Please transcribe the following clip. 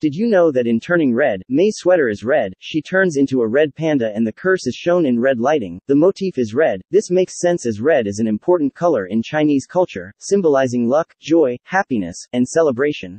Did you know that in turning red, Mei's sweater is red, she turns into a red panda and the curse is shown in red lighting. The motif is red. This makes sense as red is an important color in Chinese culture, symbolizing luck, joy, happiness, and celebration.